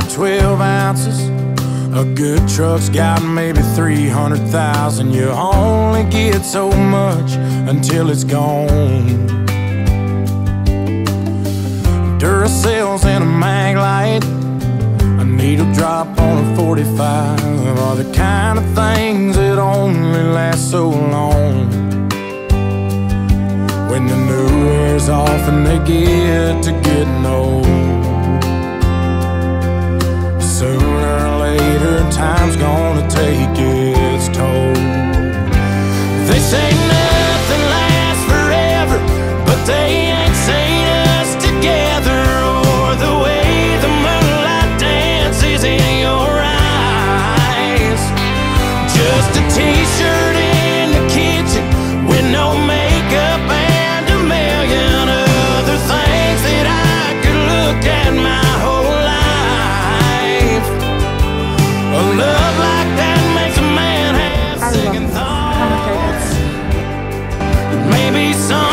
got 12 ounces. A good truck's got maybe 300,000. You only get so much until it's gone. Duracells and a Maglite, a needle drop on a 45 are the kind of things that only last so long. When the new wears off and they get to. time's gonna take its toll. They say nothing lasts forever, but they ain't seen us together or the way the moonlight dances in your eyes. Just a be some